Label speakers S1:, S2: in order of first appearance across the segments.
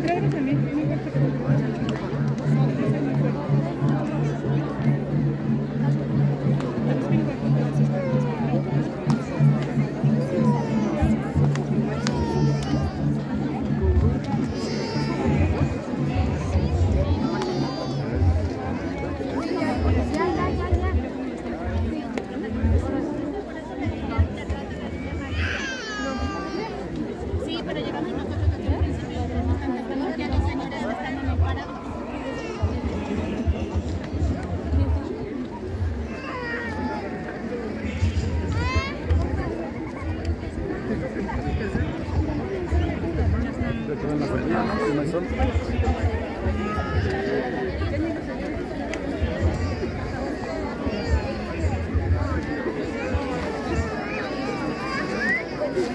S1: también,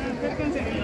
S1: acérquense.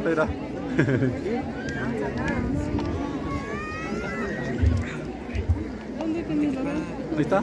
S1: cartera.
S2: ¿Dónde
S1: Ahí está.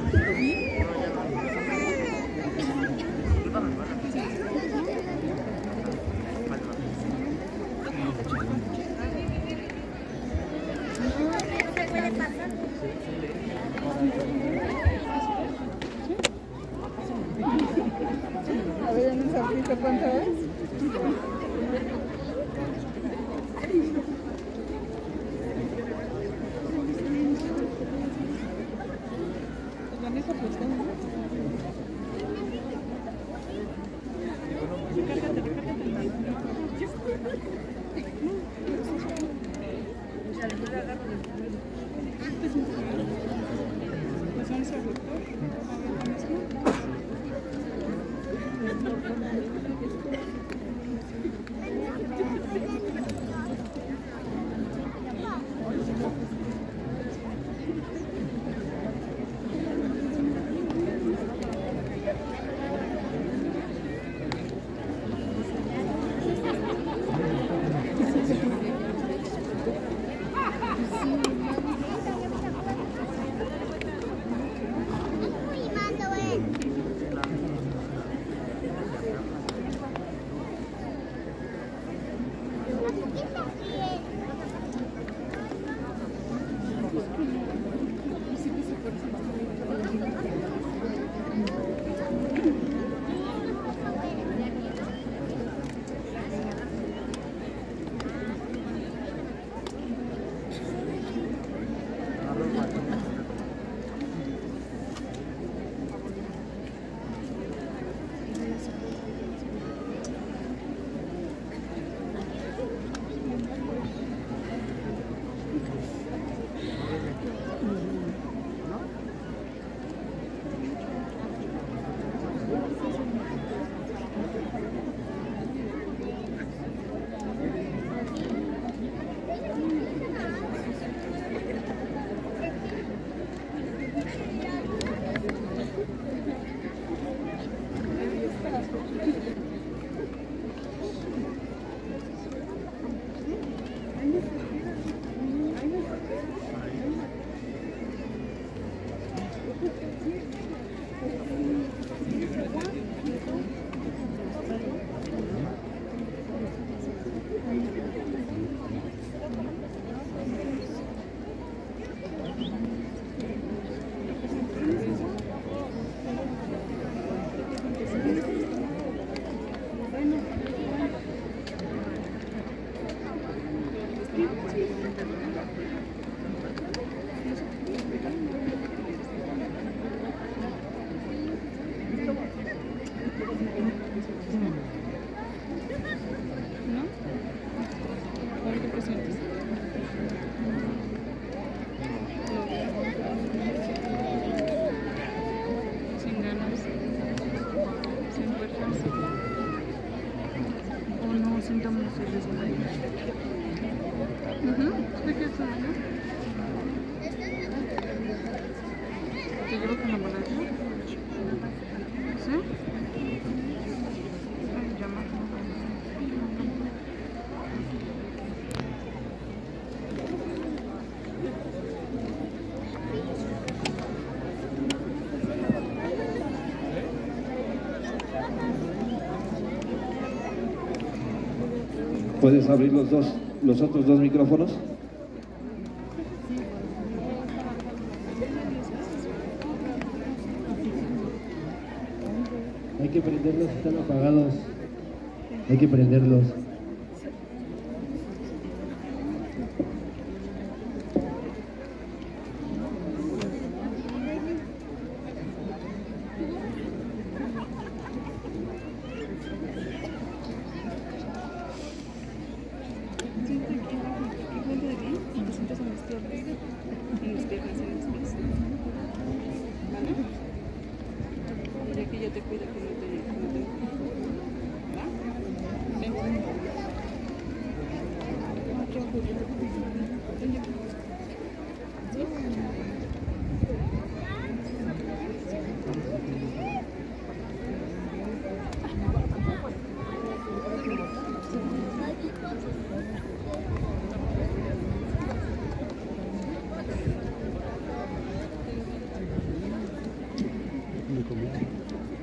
S3: ¿Puedes abrir los, dos, los otros dos micrófonos?
S4: Hay que prenderlos, están apagados. Hay que prenderlos.
S2: Yeah.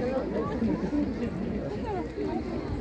S2: Thank you.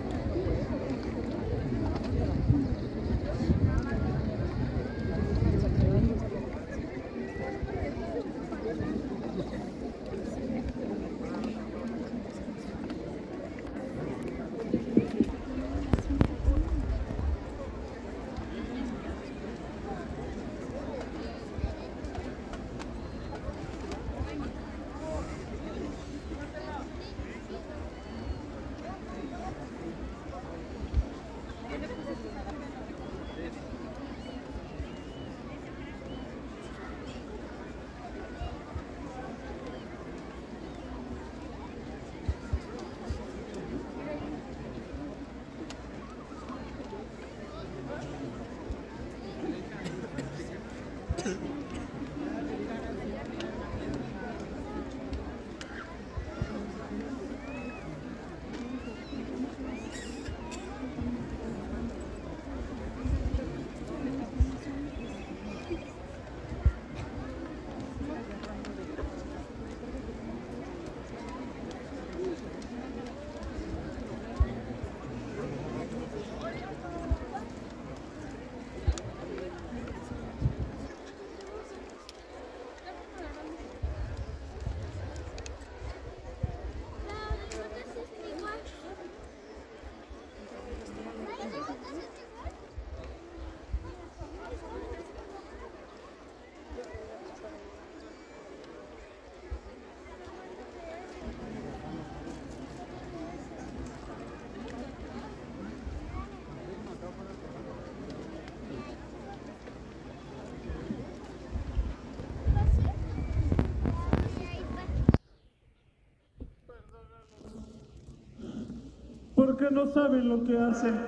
S5: Porque no saben lo que hacen.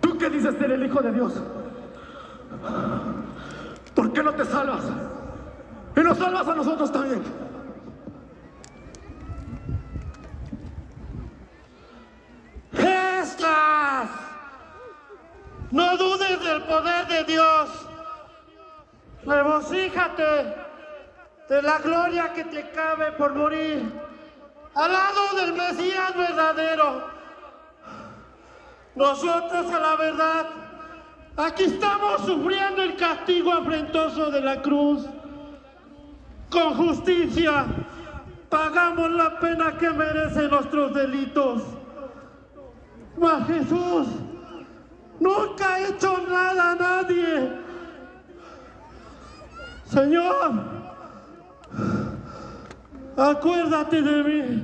S5: ¿Tú qué dices ser el Hijo de Dios? ¿Por qué no te salvas? Y nos salvas a nosotros también. ¡Estas! No dudes del poder de Dios. Regocíjate de la gloria que te cabe por morir al lado del Mesías verdadero. Nosotros a la verdad, aquí estamos sufriendo el castigo afrentoso de la cruz. Con justicia pagamos la pena que merecen nuestros delitos. Mas Jesús nunca ha hecho nada a nadie. Señor, acuérdate de mí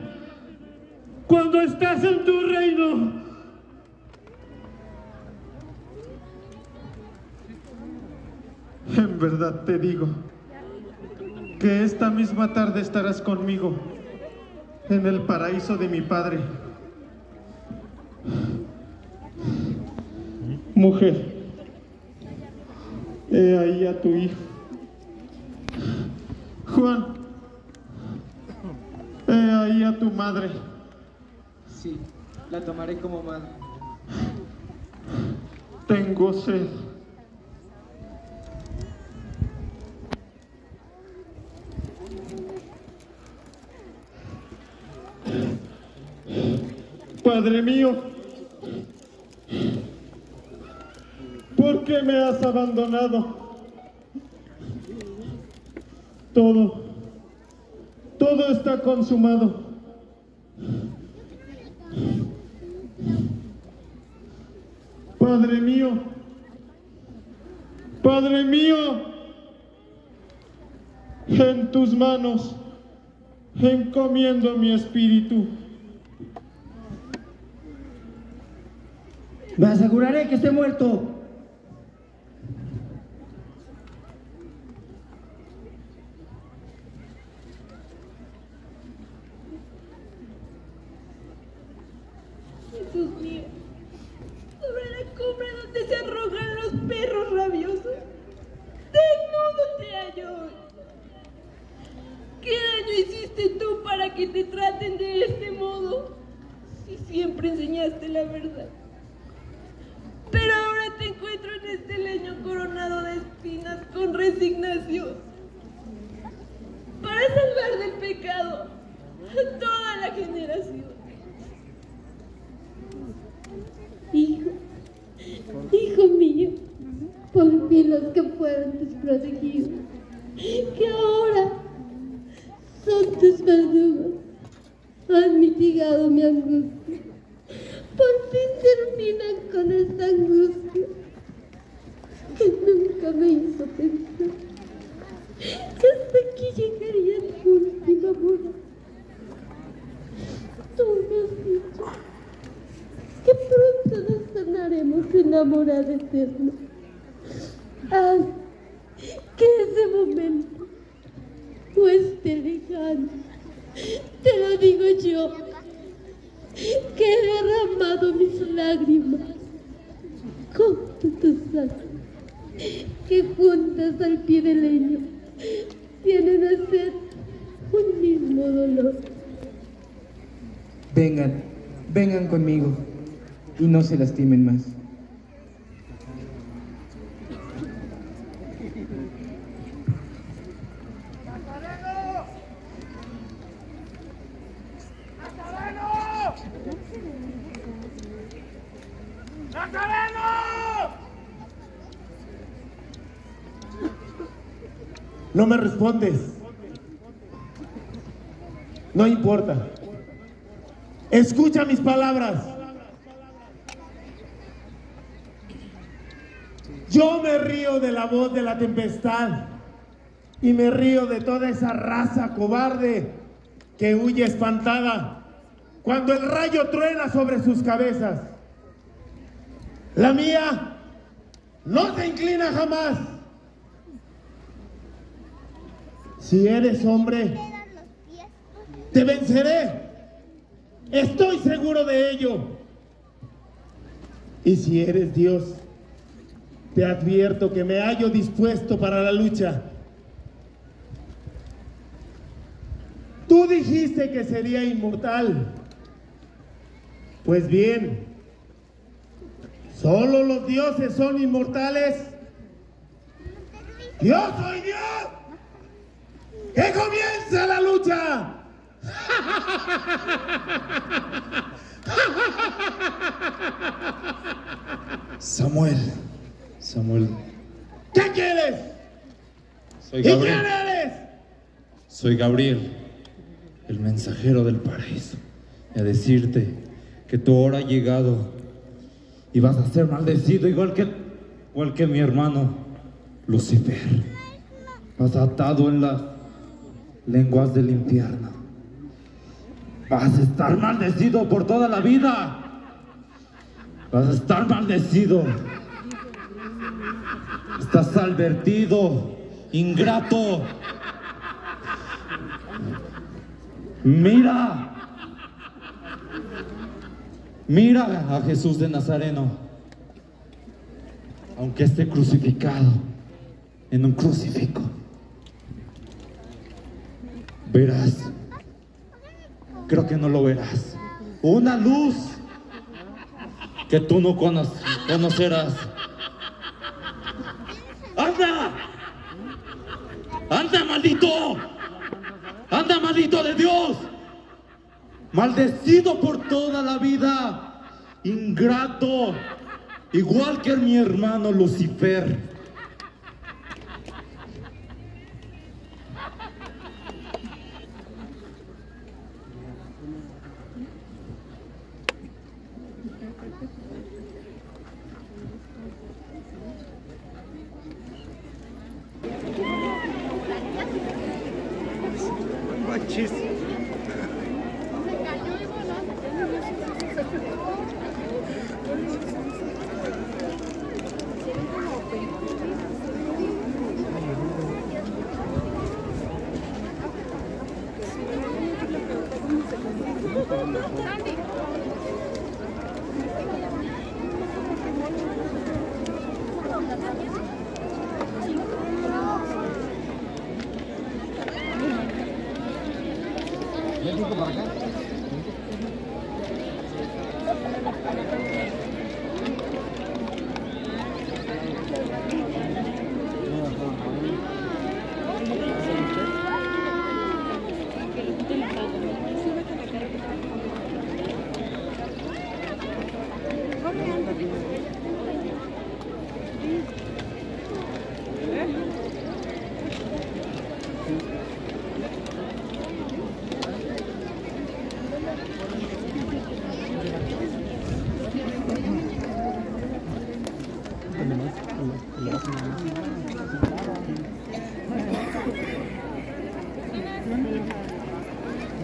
S5: cuando estás en tu reino. En verdad te digo que esta misma tarde estarás conmigo en el paraíso de mi Padre. Mujer, he ahí a tu hijo. Juan, he ahí a tu madre.
S4: Sí, la tomaré como madre.
S5: Tengo sed. Padre mío, ¿por qué me has abandonado? Todo, todo está consumado. Padre mío, Padre mío, en tus manos encomiendo mi espíritu.
S6: Me aseguraré que esté muerto.
S7: Jesús mío, sobre la cumbre donde se arrojan los perros rabiosos, desnudo te hallo hoy. ¿Qué hiciste tú para que te traten de este modo? Si siempre enseñaste la verdad. Pero ahora te encuentro en este leño coronado de espinas con resignación. Para salvar del pecado a toda la generación.
S8: Hijo, hijo mío, por fin los que fueron tus protegidos, que ahora son tus verdugos, han mitigado mi angustia. Por fin terminan con esta angustia que nunca me hizo pensar hasta aquí llegaría tu última morada. Tú me has dicho que pronto nos tornaremos enamorada eterna. Haz que Te lo digo yo, que he derramado mis lágrimas como tu sangre, que juntas al pie del leño tienen a ser un mismo dolor.
S4: Vengan, vengan conmigo y no se lastimen más.
S9: No me respondes. No importa. Escucha mis palabras. Yo me río de la voz de la tempestad y me río de toda esa raza cobarde que huye espantada cuando el rayo truena sobre sus cabezas. La mía no se inclina jamás. Si eres hombre, te venceré. Estoy seguro de ello. Y si eres Dios, te advierto que me hallo dispuesto para la lucha. Tú dijiste que sería inmortal. Pues bien, solo los dioses son inmortales. Yo soy Dios. ¡Que comience la lucha!
S10: Samuel, Samuel,
S9: ¿Qué quieres?
S10: soy
S9: ¿Y quién
S10: Gabriel.
S9: eres?
S10: Soy Gabriel, el mensajero del paraíso. Y a decirte que tu hora ha llegado y vas a ser maldecido igual que, igual que mi hermano Lucifer. Vas atado en las lenguas del infierno. Vas a estar maldecido por toda la vida. Vas a estar maldecido. Estás advertido, ingrato. Mira. Mira a Jesús de Nazareno. Aunque esté crucificado en un crucifijo. Verás. Creo que no lo verás. Una luz que tú no cono- conocerás. ¡Anda! ¡Anda, maldito! ¡Anda, maldito de Dios! Maldecido por toda la vida. Ingrato. Igual que mi hermano Lucifer.
S11: Jadi itu barangnya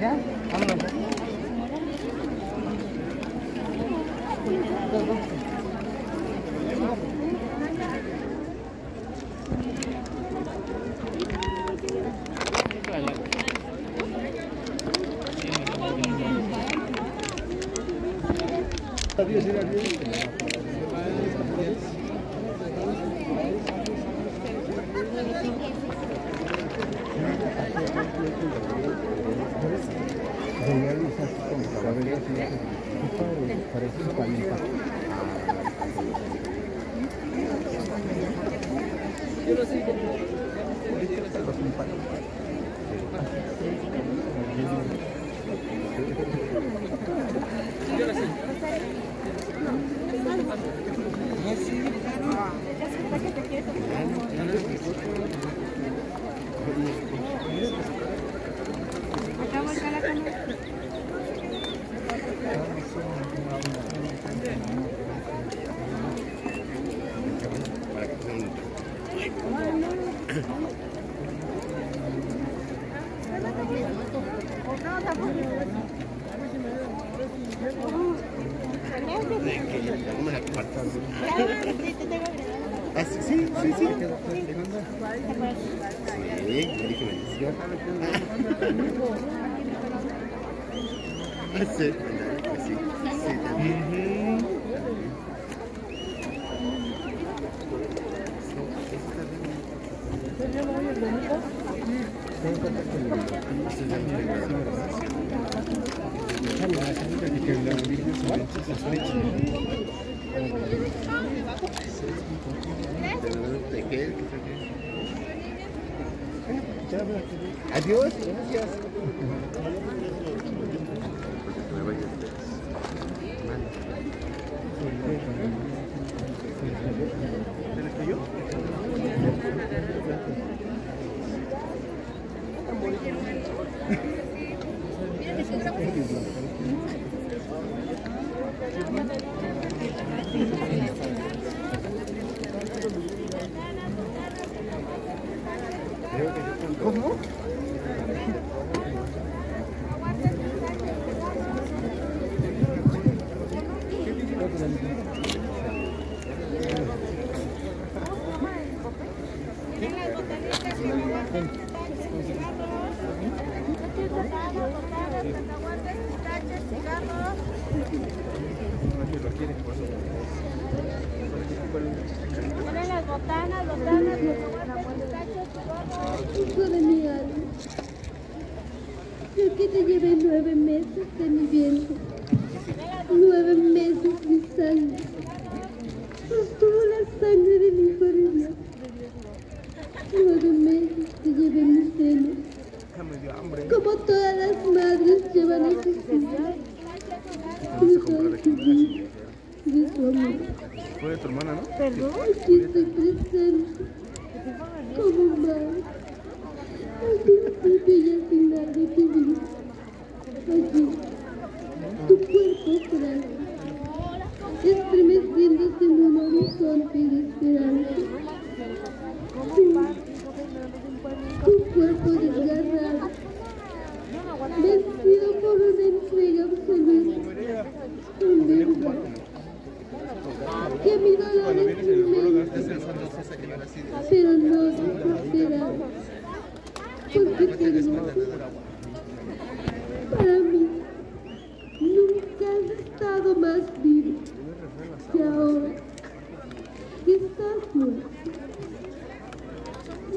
S11: I'm Sí, sí, gracias. ¿Cómo?
S8: Mi alma, yo que te llevé nueve meses de mi vientre, nueve meses mi sangre, sostuvo la sangre del Hijo de Dios. Nueve meses te llevé en mi seno, como todas las madres llevan a sus hijos. De su amor.
S11: Fue de tu hermana, ¿no?
S8: Aquí estoy presente como madre al principio y al final de tu vida. Allí, tu cuerpo frágil, estremeciéndose en un horizonte de esperanza. Tú, tu cuerpo desgarrado, vencido por una entrega absoluta, en verdad que mi dolor es inmenso, pero no desesperado, porque tengo para mí nunca has estado más vivo que ahora que estás muerto.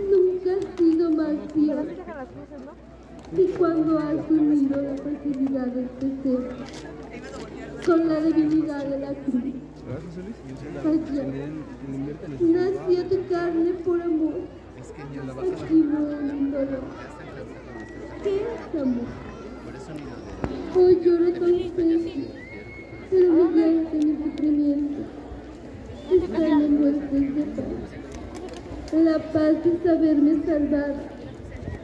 S8: Nunca has sido más fiel que cuando has unido la facilidad del pesebre con la debilidad de la cruz. Allá nació tu carne por amor. Aquí no hay un dolor. ¿Qué es amor? Hoy lloro tu ausencia, pero mi llanto y mi sufrimiento están envueltos de paz. La paz de saberme salvado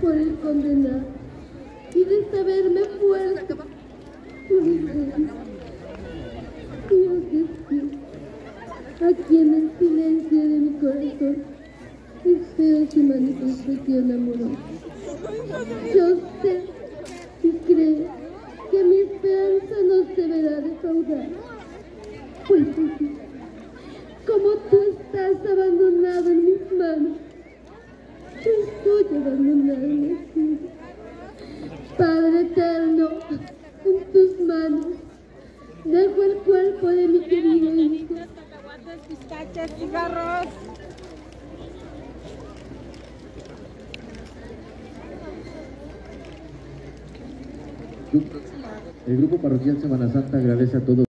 S8: por el condenado y de saberme fuerte por el débil. Dios es Dios, aquí en el silencio de mi corazón espero su manifestación amorosa. Yo sé y creo que mi esperanza no se verá defraudada, pues así, como tú estás abandonado en mis manos, yo estoy abandonado en las tuyas. Padre eterno, en tus manos Dejo el cuerpo de mi querido hijo.
S12: Pistaches, cigarros.
S13: El grupo parroquial Semana Santa agradece a todos.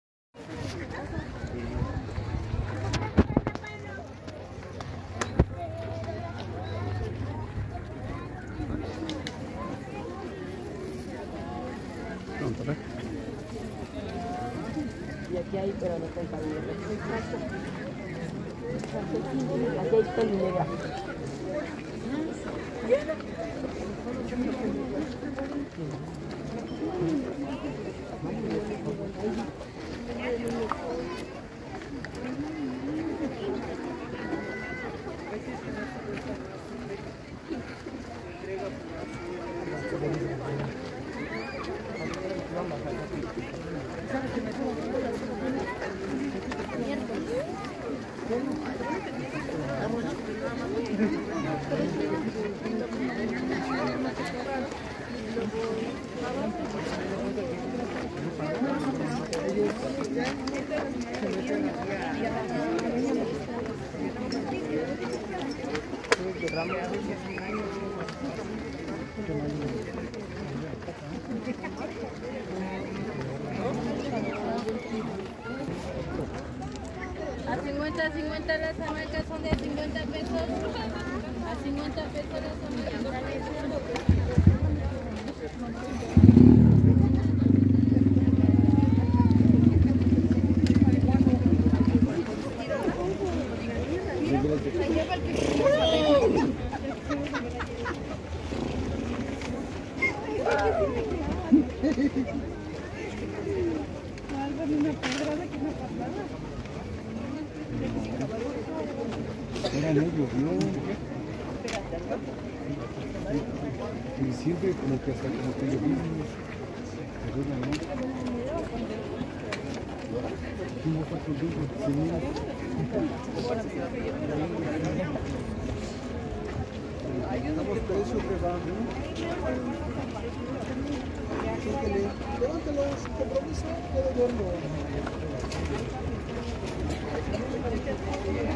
S14: Y aquí hay, pero no con cabello. Aquí hay
S15: 50, 50 las hamacas son de 50 pesos. A 50 pesos las hamacas.
S1: Thank you.